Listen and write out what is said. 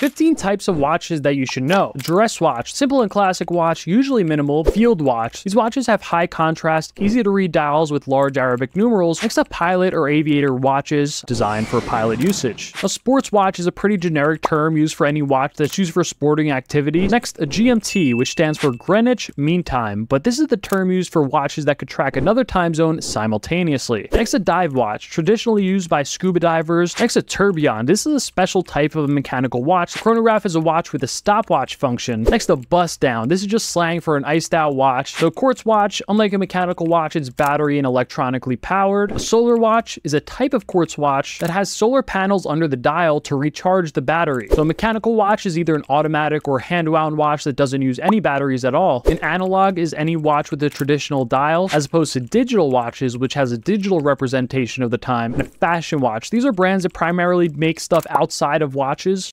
15 types of watches that you should know. Dress watch, simple and classic watch, usually minimal. Field watch. These watches have high contrast, easy to read dials with large Arabic numerals. Next up, pilot or aviator watches, designed for pilot usage. A sports watch is a pretty generic term used for any watch that's used for sporting activity. Next, a GMT, which stands for Greenwich Mean Time, but this is the term used for watches that could track another time zone simultaneously. Next, a dive watch, traditionally used by scuba divers. Next, a tourbillon. This is a special type of a mechanical watch. The chronograph is a watch with a stopwatch function. Next, a bust down. This is just slang for an iced out watch. So, quartz watch, unlike a mechanical watch, it's battery and electronically powered. A solar watch is a type of quartz watch that has solar panels under the dial to recharge the battery. So, a mechanical watch is either an automatic or hand wound watch that doesn't use any batteries at all. An analog is any watch with a traditional dial, as opposed to digital watches, which has a digital representation of the time, and a fashion watch. These are brands that primarily make stuff outside of watches.